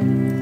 Amen.